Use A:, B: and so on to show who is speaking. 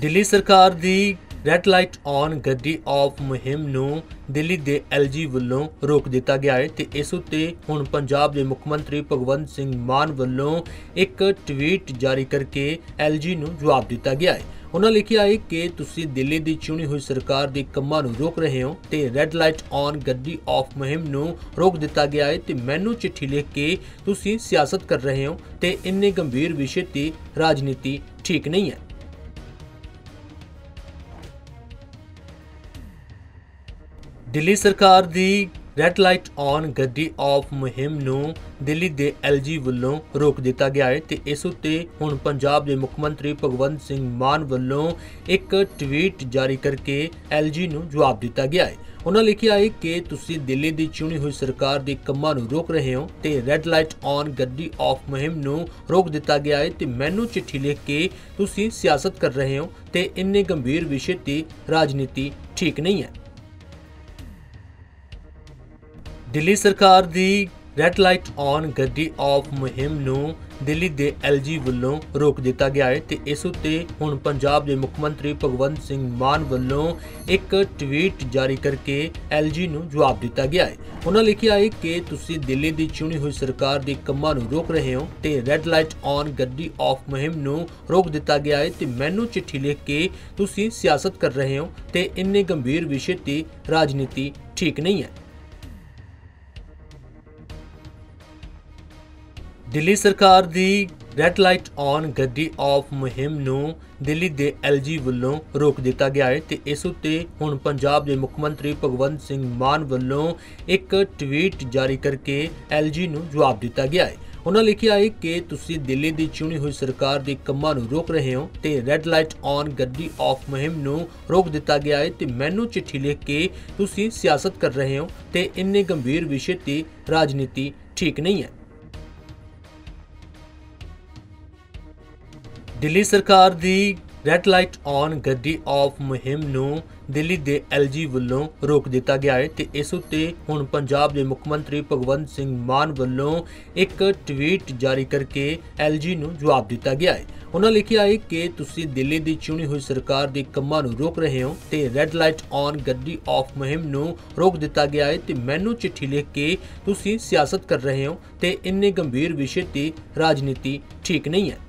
A: ਦਿੱਲੀ ਸਰਕਾਰ ਦੀ red light on ਗੱਡੀ ਆਫ ਮੁਹਿੰਮ ਨੂੰ ਦਿੱਲੀ ਦੇ ਐਲਜੀ ਵੱਲੋਂ ਰੋਕ ਦਿੱਤਾ ਗਿਆ ਹੈ ਤੇ ਇਸ ਉੱਤੇ ਹੁਣ ਪੰਜਾਬ ਦੇ ਮੁੱਖ ਮੰਤਰੀ ਭਗਵੰਤ ਸਿੰਘ ਮਾਨ ਵੱਲੋਂ ਇੱਕ ਟਵੀਟ ਜਾਰੀ ਕਰਕੇ ਐਲਜੀ ਨੂੰ ਜਵਾਬ ਦਿੱਤਾ ਗਿਆ ਹੈ। ਉਹਨਾਂ ਲਿਖਿਆ ਹੈ ਕਿ ਤੁਸੀਂ ਦਿੱਲੀ ਦੀ ਚੁਣੀ ਹੋਈ ਸਰਕਾਰ ਦੇ ਕੰਮਾਂ ਨੂੰ ਰੋਕ ਰਹੇ ਹੋ ਤੇ ਰੈੱਡ ਲਾਈਟ ਔਨ ਗੱਡੀ ਆਫ ਮੁਹਿੰਮ ਨੂੰ ਰੋਕ ਦਿੱਤਾ ਗਿਆ ਹੈ ਤੇ ਮੈਨੂੰ ਚਿੱਠੀ ਲਿਖ ਕੇ ਤੁਸੀਂ ਸਿਆਸਤ ਕਰ ਰਹੇ ਹੋ ਤੇ ਇੰਨੇ ਗੰਭੀਰ ਵਿਸ਼ੇ ਤੇ ਰਾਜਨੀਤੀ ਠੀਕ ਨਹੀਂ ਹੈ। ਦਿੱਲੀ ਸਰਕਾਰ ਦੀ ਰੈੱਡ ਲਾਈਟ ਔਨ ਗੱਡੀ ਆਫ ਮੁਹਿੰਮ ਨੂੰ ਦਿੱਲੀ ਦੇ ਐਲਜੀ ਵੱਲੋਂ ਰੋਕ ਦਿੱਤਾ ਗਿਆ ਹੈ ਤੇ ਇਸ ਉੱਤੇ ਹੁਣ ਪੰਜਾਬ ਦੇ ਮੁੱਖ ਮੰਤਰੀ ਭਗਵੰਤ ਸਿੰਘ ਮਾਨ ਵੱਲੋਂ ਇੱਕ ਟਵੀਟ ਜਾਰੀ ਕਰਕੇ ਐਲਜੀ ਨੂੰ ਜਵਾਬ ਦਿੱਤਾ ਗਿਆ ਹੈ। ਉਹਨਾਂ ਲਿਖਿਆ ਹੈ ਕਿ ਤੁਸੀਂ ਦਿੱਲੀ ਦੀ ਚੁਣੀ ਹੋਈ ਸਰਕਾਰ ਦੇ ਕੰਮਾਂ ਨੂੰ ਰੋਕ ਰਹੇ ਹੋ ਤੇ ਰੈੱਡ ਲਾਈਟ ਔਨ ਗੱਡੀ ਆਫ ਮੁਹਿੰਮ ਨੂੰ ਰੋਕ ਦਿੱਤਾ ਗਿਆ ਹੈ ਤੇ ਮੈਨੂੰ ਚਿੱਠੀ ਲਿਖ ਕੇ ਤੁਸੀਂ ਸਿਆਸਤ ਕਰ ਰਹੇ ਹੋ ਤੇ ਇੰਨੇ ਗੰਭੀਰ ਵਿਸ਼ੇ ਤੇ ਰਾਜਨੀਤੀ ਠੀਕ ਨਹੀਂ ਹੈ। ਦਿੱਲੀ ਸਰਕਾਰ ਦੀ ਰੈੱਡ ਲਾਈਟ ਔਨ ਗੱਡੀ ਆਫ ਮੁਹਿੰਮ ਨੂੰ ਦਿੱਲੀ ਦੇ ਐਲਜੀ ਵੱਲੋਂ ਰੋਕ ਦਿੱਤਾ ਗਿਆ ਹੈ ਤੇ ਇਸ ਉੱਤੇ ਹੁਣ ਪੰਜਾਬ ਦੇ ਮੁੱਖ ਮੰਤਰੀ ਭਗਵੰਤ ਸਿੰਘ ਮਾਨ ਵੱਲੋਂ ਇੱਕ ਟਵੀਟ ਜਾਰੀ ਕਰਕੇ ਐਲਜੀ ਨੂੰ ਜਵਾਬ ਦਿੱਤਾ ਗਿਆ ਹੈ। ਉਹਨਾਂ ਲਿਖਿਆ ਹੈ ਕਿ ਤੁਸੀਂ ਦਿੱਲੀ ਦੀ ਚੁਣੀ ਹੋਈ ਸਰਕਾਰ ਦੇ ਕੰਮਾਂ ਨੂੰ ਰੋਕ ਰਹੇ ਹੋ ਤੇ ਰੈੱਡ ਲਾਈਟ ਔਨ ਗੱਡੀ ਆਫ ਮੁਹਿੰਮ ਨੂੰ ਰੋਕ ਦਿੱਤਾ ਗਿਆ ਹੈ ਤੇ ਮੈਨੂੰ ਚਿੱਠੀ ਲਿਖ ਕੇ ਤੁਸੀਂ ਸਿਆਸਤ ਕਰ ਰਹੇ ਹੋ ਤੇ ਇੰਨੇ ਗੰਭੀਰ ਵਿਸ਼ੇ ਤੇ ਰਾਜਨੀਤੀ ਠੀਕ ਨਹੀਂ ਹੈ। ਦਿੱਲੀ ਸਰਕਾਰ ਦੀ ਰੈੱਡ ਲਾਈਟ ਔਨ ਗੱਡੀ ਆਫ ਮੁਹਿੰਮ ਨੂੰ ਦਿੱਲੀ ਦੇ ਐਲਜੀ ਵੱਲੋਂ ਰੋਕ ਦਿੱਤਾ ਗਿਆ ਹੈ ਤੇ ਇਸ ਉੱਤੇ ਹੁਣ ਪੰਜਾਬ ਦੇ ਮੁੱਖ ਮੰਤਰੀ ਭਗਵੰਤ ਸਿੰਘ ਮਾਨ ਵੱਲੋਂ ਇੱਕ ਟਵੀਟ ਜਾਰੀ ਕਰਕੇ ਐਲਜੀ ਨੂੰ ਜਵਾਬ ਦਿੱਤਾ ਗਿਆ ਹੈ। ਉਹਨਾਂ ਲਿਖਿਆ ਹੈ ਕਿ ਤੁਸੀਂ ਦਿੱਲੀ ਦੀ ਚੁਣੀ ਹੋਈ ਸਰਕਾਰ ਦੇ ਕੰਮਾਂ ਨੂੰ ਰੋਕ ਰਹੇ ਹੋ ਤੇ ਰੈੱਡ ਲਾਈਟ ਔਨ ਗੱਡੀ ਆਫ ਮੁਹਿੰਮ ਨੂੰ ਰੋਕ ਦਿੱਤਾ ਗਿਆ ਹੈ ਤੇ ਮੈਨੂੰ ਚਿੱਠੀ ਲਿਖ ਕੇ ਤੁਸੀਂ ਸਿਆਸਤ ਕਰ ਰਹੇ ਹੋ ਤੇ ਇੰਨੇ ਗੰਭੀਰ ਵਿਸ਼ੇ ਤੇ ਰਾਜਨੀਤੀ ਠੀਕ ਨਹੀਂ ਹੈ। ਦਿੱਲੀ ਸਰਕਾਰ ਦੀ ਰੈੱਡ ਲਾਈਟ ਔਨ ਗੱਡੀ ਆਫ ਮੁਹਿੰਮ ਨੂੰ ਦਿੱਲੀ ਦੇ ਐਲਜੀ ਵੱਲੋਂ ਰੋਕ ਦਿੱਤਾ ਗਿਆ ਹੈ ਤੇ ਇਸ ਉੱਤੇ ਹੁਣ ਪੰਜਾਬ ਦੇ ਮੁੱਖ ਮੰਤਰੀ ਭਗਵੰਤ ਸਿੰਘ ਮਾਨ ਵੱਲੋਂ ਇੱਕ ਟਵੀਟ ਜਾਰੀ ਕਰਕੇ ਐਲਜੀ ਨੂੰ ਜਵਾਬ ਦਿੱਤਾ ਗਿਆ ਹੈ। ਉਹਨਾਂ ਲਿਖਿਆ ਹੈ ਕਿ ਤੁਸੀਂ ਦਿੱਲੀ ਦੀ ਚੁਣੀ ਹੋਈ ਸਰਕਾਰ ਦੇ ਕੰਮਾਂ ਨੂੰ ਰੋਕ ਰਹੇ ਹੋ ਤੇ ਰੈੱਡ ਲਾਈਟ ਔਨ ਗੱਡੀ ਆਫ ਮੁਹਿੰਮ ਨੂੰ ਰੋਕ ਦਿੱਤਾ ਗਿਆ ਹੈ ਤੇ ਮੈਨੂੰ ਚਿੱਠੀ ਲਿਖ ਕੇ ਤੁਸੀਂ ਸਿਆਸਤ ਕਰ ਰਹੇ ਹੋ ਤੇ ਇੰਨੇ ਗੰਭੀਰ ਵਿਸ਼ੇ ਤੇ ਰਾਜਨੀਤੀ ਠੀਕ ਨਹੀਂ ਹੈ।